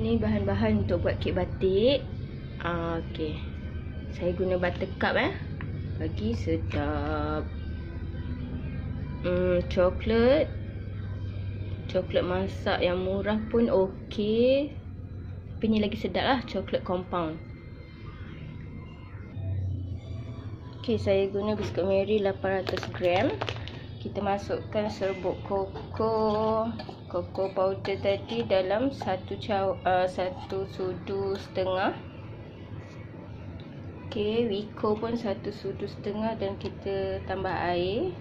Ni bahan-bahan untuk buat kek batik. Ah, okey. Saya guna buttercup eh. Bagi sedap. Hmm, coklat. Coklat masak yang murah pun okey. Tapi ni lagi sedap lah. Coklat compound. Okey, saya guna biskut Mary 800 gram. Kita masukkan serbuk koko koko powder tadi dalam satu caw, uh, satu sudu setengah. Okey, wiko pun satu sudu setengah dan kita tambah air.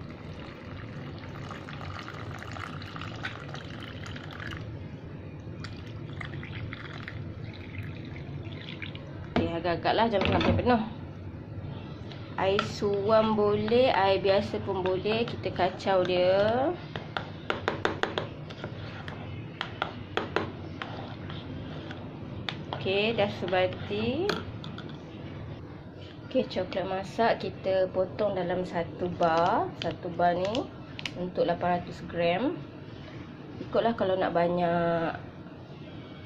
Agak-agaklah jangan sampai penuh air suam boleh, air biasa pun boleh. Kita kacau dia. Okey, dah sebati. Okey, coklat masak kita potong dalam satu bar. Satu bar ni untuk 800 gram. Ikutlah kalau nak banyak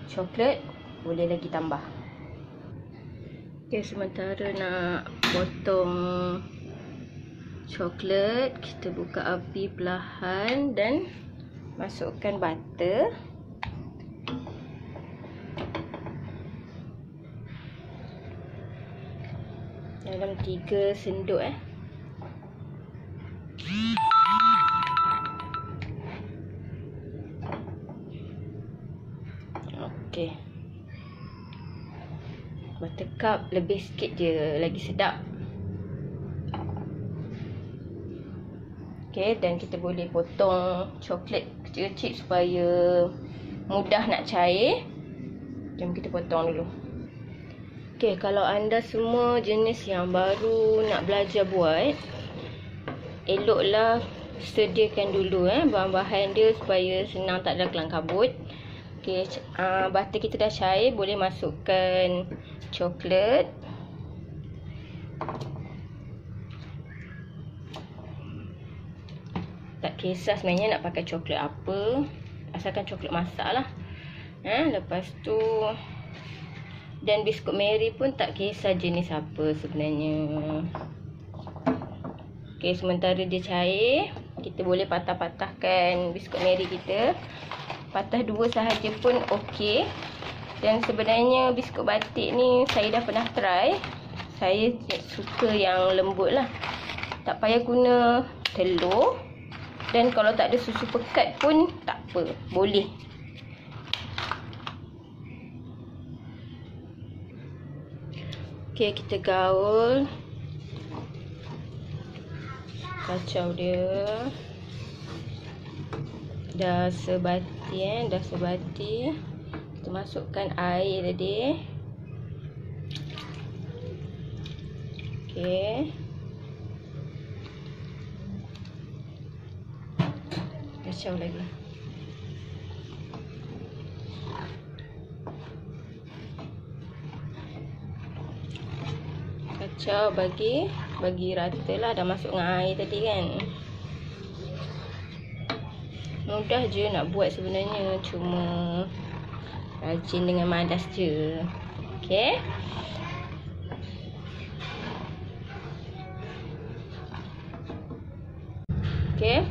coklat, boleh lagi tambah. Okey, sementara nak potong coklat, kita buka api perlahan dan masukkan butter. Dalam tiga senduk eh. Okey buttercup lebih sikit je lagi sedap Okay, dan kita boleh potong coklat kecil-kecil supaya mudah nak cair. Jom kita potong dulu. Okay, kalau anda semua jenis yang baru nak belajar buat, eloklah sediakan dulu eh bahan-bahan dia supaya senang tak ada kelang kabut. Okay, uh, butter kita dah cair, boleh masukkan coklat. Tak kisah sebenarnya nak pakai coklat apa. Asalkan coklat masak lah. Ha, lepas tu dan biskut Mary pun tak kisah jenis apa sebenarnya. Okey, sementara dia cair, kita boleh patah-patahkan biskut Mary kita. Patah dua sahaja pun okey. Dan sebenarnya biskut batik ni saya dah pernah try. Saya suka yang lembut lah. Tak payah guna telur. Dan kalau tak ada susu pekat pun tak apa. Boleh. Okey, kita gaul. Kacau dia. Dah sebati eh. Dah sebati. Kita masukkan air tadi. Okey. kacau lagi. Kacau bagi bagi rata lah dah masuk dengan air tadi kan. Mudah je nak buat sebenarnya cuma rajin dengan malas je. Okey. Okey.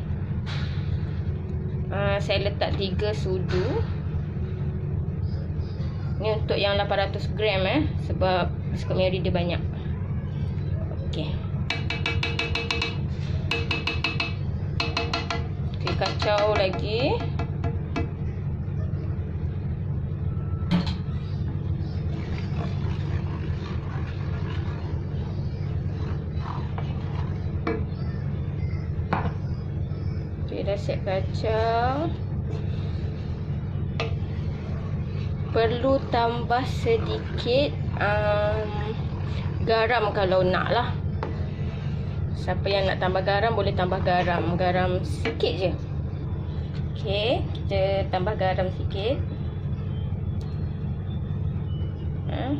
Ah, saya letak 3 sudu. Ni untuk yang 800 gram eh sebab biskut Mary dia banyak. Okey. Okey, kacau lagi. dah siap kacang perlu tambah sedikit um, garam kalau nak lah siapa yang nak tambah garam boleh tambah garam garam sikit je ok kita tambah garam sikit ha?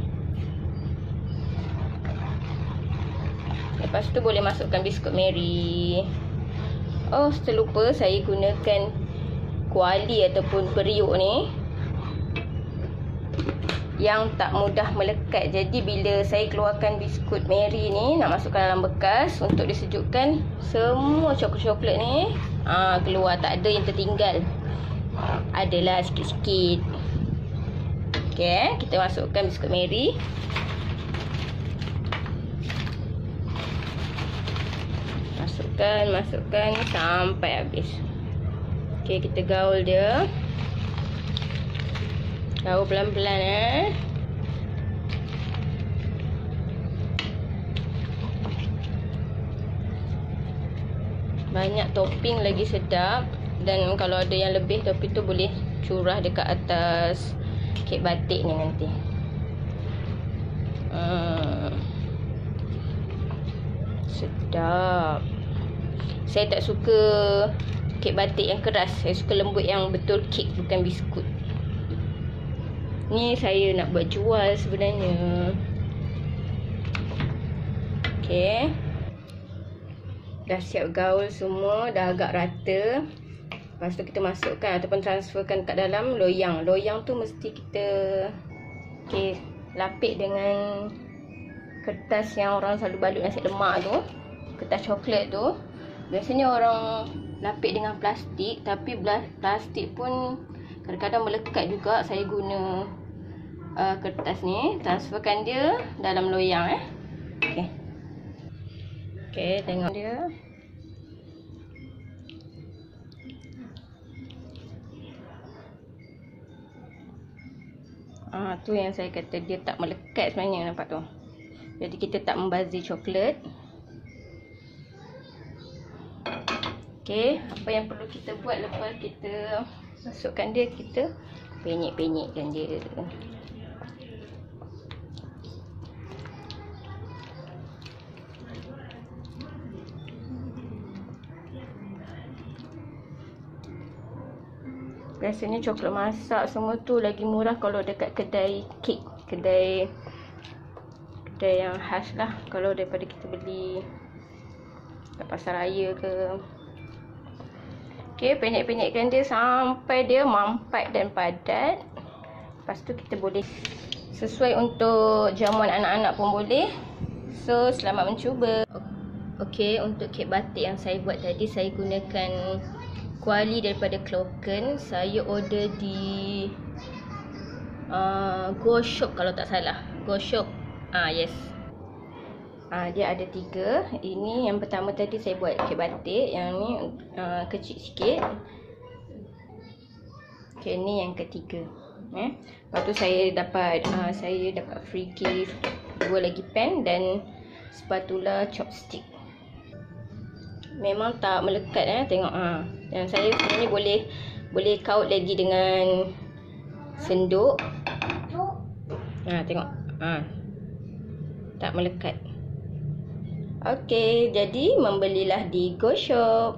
lepas tu boleh masukkan biskut Mary Oh, terlupa saya gunakan kuali ataupun periuk ni. Yang tak mudah melekat. Jadi bila saya keluarkan biskut Mary ni nak masukkan dalam bekas untuk disejukkan, semua coklat-coklat ni aa, keluar tak ada yang tertinggal. Adalah sikit-sikit. Okey, kita masukkan biskut Mary. Masukkan, masukkan sampai habis. Okey, kita gaul dia. Gaul pelan-pelan eh. Banyak topping lagi sedap dan kalau ada yang lebih topping tu boleh curah dekat atas kek batik ni nanti. Hmm. Sedap. Saya tak suka kek batik yang keras. Saya suka lembut yang betul kek bukan biskut. Ni saya nak buat jual sebenarnya. Okey. Dah siap gaul semua, dah agak rata. Lepas tu kita masukkan ataupun transferkan kat dalam loyang. Loyang tu mesti kita okey, lapik dengan kertas yang orang selalu balut nasi lemak tu. Kertas coklat tu. Biasanya orang lapik dengan plastik tapi plastik pun kadang-kadang melekat juga. Saya guna uh, kertas ni transferkan dia dalam loyang eh. Okey. Okey, tengok dia. Ah tu yang saya kata dia tak melekat sebenarnya nampak tu. Jadi kita tak membazir coklat. Okey, apa yang perlu kita buat lepas kita masukkan dia kita penyek-penyekkan dia. Biasanya coklat masak semua tu lagi murah kalau dekat kedai kek, kedai kedai yang khas lah kalau daripada kita beli kat pasar raya ke. Okey, penyek-penyekkan dia sampai dia mampat dan padat. Lepas tu kita boleh sesuai untuk jamuan anak-anak pun boleh. So, selamat mencuba. Okey, untuk kek batik yang saya buat tadi saya gunakan kuali daripada Cloken saya order di uh, Go Shop kalau tak salah. Go Shop. Ah yes. Ah dia ada tiga. Ini yang pertama tadi saya buat kek batik. Yang ni uh, kecil sikit. Okay, ni yang ketiga. Eh? Lepas tu saya dapat uh, saya dapat free gift. Dua lagi pen dan spatula chopstick. Memang tak melekat eh tengok ah yang saya sebenarnya boleh boleh kaut lagi dengan senduk. Ha tengok. Ha. Tak melekat. Okey, jadi membelilah di Go Shop.